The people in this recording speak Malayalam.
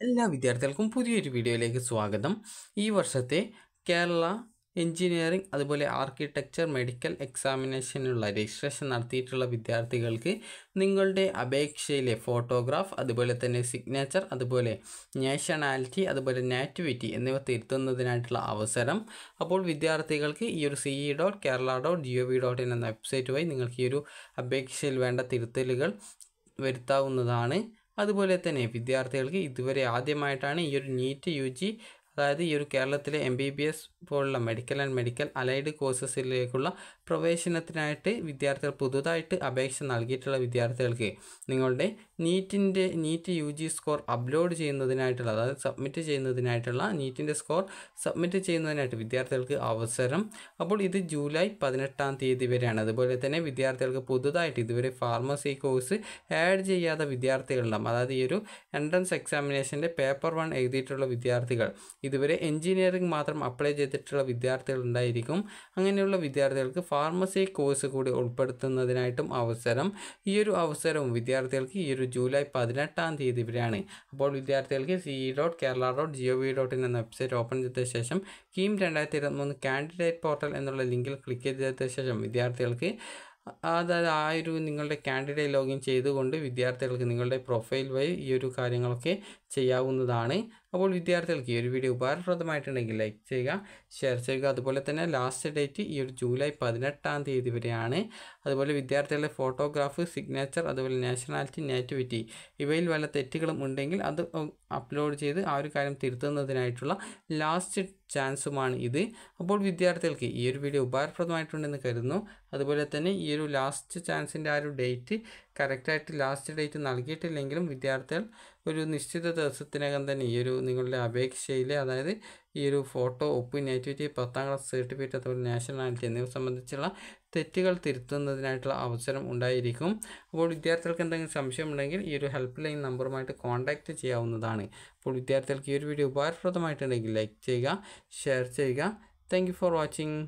എല്ലാ വിദ്യാർത്ഥികൾക്കും പുതിയൊരു വീഡിയോയിലേക്ക് സ്വാഗതം. ഈ വർഷത്തെ കേരള എഞ്ചിനീയറിംഗ് അതുപോലെ ആർക്കിടെക്ചർ മെഡിക്കൽ എക്സാമിനേഷനുള്ള രജിസ്ട്രേഷൻ നടത്തിയിട്ടുള്ള വിദ്യാർത്ഥികൾക്ക് നിങ്ങളുടെ അപേക്ഷയിലെ ഫോട്ടോഗ്രാഫ് അതുപോലെ തന്നെ സിഗ്നേച്ചർ അതുപോലെ നാഷണാലിറ്റി അതുപോലെ നാറ്റിവിറ്റി എന്നിവ തിരുത്തുന്നതിനായിട്ടുള്ള അവസരം. അപ്പോൾ വിദ്യാർത്ഥികൾക്ക് ഈ ഒരു C E dot Kerala dot G O V dot in എന്ന വെബ്സൈറ്റ് വഴി നിങ്ങൾക്ക് ഈ ഒരു അപേക്ഷയിൽ വേണ്ട തിരുത്തലുകൾ വരുത്താവുന്നതാണ്. അതുപോലെ തന്നെ വിദ്യാർത്ഥികൾക്ക് ഇതുവരെ ആദ്യമായിട്ടാണ് ഈ ഒരു നീറ്റ് യു ജി അതായത് ഈ ഒരു കേരളത്തിലെ എം ബി ബി എസ് പോലുള്ള മെഡിക്കൽ ആൻഡ് മെഡിക്കൽ അലൈഡ് കോഴ്സസിലേക്കുള്ള പ്രവേശനത്തിനായിട്ട് വിദ്യാർത്ഥികൾ പുതുതായിട്ട് അപേക്ഷ നൽകിയിട്ടുള്ള വിദ്യാർത്ഥികൾക്ക് നിങ്ങളുടെ നീറ്റിന്റെ NEET U G score upload ചെയ്യുന്നതിനായിട്ടുള്ള അതായത് സബ്മിറ്റ് ചെയ്യുന്നതിനായിട്ടുള്ള നീറ്റിന്റെ സ്കോർ സബ്മിറ്റ് ചെയ്യുന്നതിനായിട്ട് വിദ്യാർത്ഥികൾക്ക് അവസരം. അപ്പോൾ ഇത് ജൂലൈ പതിനെട്ടാം തീയതി വരെയാണ്. അതുപോലെ തന്നെ വിദ്യാർത്ഥികൾക്ക് പുതുതായിട്ട് ഇതുവരെ ഫാർമസി കോഴ്സ് ആഡ് ചെയ്യാത്ത വിദ്യാർത്ഥികളുണ്ടാകും അതായത് ഈ ഒരു എൻട്രൻസ് എക്സാമിനേഷന്റെ പേപ്പർ വൺ എഴുതിയിട്ടുള്ള വിദ്യാർത്ഥികൾ ഇതുവരെ എഞ്ചിനീയറിംഗ് മാത്രം അപ്ലൈ ചെയ്തിട്ടുള്ള വിദ്യാർത്ഥികൾ ഉണ്ടായിരിക്കും അങ്ങനെയുള്ള വിദ്യാർത്ഥികൾക്ക് ഫാർമസി കോഴ്സ് കൂടി ഉൾപ്പെടുത്തുന്നതിനായിട്ടും അവസരം ഈ ഒരു അവസരവും വിദ്യാർത്ഥികൾക്ക് ഈ ഒരു ജൂലൈ പതിനെട്ടാം തീയതി വരെയാണ്. അപ്പോൾ വിദ്യാർത്ഥികൾക്ക് C E dot Kerala dot G O V dot in എന്ന വെബ്സൈറ്റ് ഓപ്പൺ ചെയ്ത ശേഷം കീം രണ്ടായിരത്തി ഇരുപത്തിമൂന്ന് കാൻഡിഡേറ്റ് പോർട്ടൽ എന്നുള്ള ലിങ്കിൽ ക്ലിക്ക് ചെയ്ത ശേഷം വിദ്യാർത്ഥികൾക്ക് അതായത് ആ ഒരു നിങ്ങളുടെ കാൻഡിഡേറ്റ് ലോഗിൻ ചെയ്തുകൊണ്ട് വിദ്യാർത്ഥികൾക്ക് നിങ്ങളുടെ പ്രൊഫൈൽ വഴി ഈ ഒരു കാര്യങ്ങളൊക്കെ ചെയ്യാവുന്നതാണ്. അപ്പോൾ വിദ്യാർത്ഥികൾക്ക് ഈ ഒരു വീഡിയോ ഉപകാരപ്രദമായിട്ടുണ്ടെങ്കിൽ ലൈക്ക് ചെയ്യുക ഷെയർ ചെയ്യുക. അതുപോലെ തന്നെ ലാസ്റ്റ് ഡേറ്റ് ഈ ഒരു ജൂലൈ പതിനെട്ടാം തീയതി വരെയാണ്. അതുപോലെ വിദ്യാർത്ഥികളുടെ ഫോട്ടോഗ്രാഫ് സിഗ്നേച്ചർ അതുപോലെ നാഷണാലിറ്റി നാറ്റിവിറ്റി ഇവയിൽ വല്ല തെറ്റുകളും ഉണ്ടെങ്കിൽ അത് അപ്ലോഡ് ചെയ്ത് ആ ഒരു കാര്യം തിരുത്തുന്നതിനായിട്ടുള്ള ലാസ്റ്റ് ചാൻസുമാണ് ഇത്. അപ്പോൾ വിദ്യാർത്ഥികൾക്ക് ഈ ഒരു വീഡിയോ ഉപകാരപ്രദമായിട്ടുണ്ടെന്ന് കരുതുന്നു. അതുപോലെ തന്നെ ഈ ഒരു ലാസ്റ്റ് ചാൻസിന്റെ ആ ഒരു ഡേറ്റ് കറക്റ്റായിട്ട് ലാസ്റ്റ് ഡേറ്റ് നൽകിയിട്ടില്ലെങ്കിലും വിദ്യാർത്ഥികൾ ഒരു നിശ്ചിത ദിവസത്തിനകം തന്നെ ഈ ഒരു നിങ്ങളുടെ അപേക്ഷയിൽ അതായത് ഈ ഒരു ഫോട്ടോ ഒപ്പ് നേറ്റിവിറ്റി പത്താം ക്ലാസ് സർട്ടിഫിക്കറ്റ് അതുപോലെ നാഷണാലിറ്റി എന്നിവ സംബന്ധിച്ചുള്ള തെറ്റുകൾ തിരുത്തുന്നതിനായിട്ടുള്ള അവസരം ഉണ്ടായിരിക്കും. അപ്പോൾ വിദ്യാർത്ഥികൾക്ക് എന്തെങ്കിലും സംശയമുണ്ടെങ്കിൽ ഈ ഒരു ഹെൽപ്പ് ലൈൻ നമ്പറുമായിട്ട് കോൺടാക്റ്റ് ചെയ്യാവുന്നതാണ്. അപ്പോൾ വിദ്യാർത്ഥികൾക്ക് ഈ ഒരു വീഡിയോ ഉപകാരപ്രദമായിട്ടുണ്ടെങ്കിൽ ലൈക്ക് ചെയ്യുക ഷെയർ ചെയ്യുക. Thank for watching.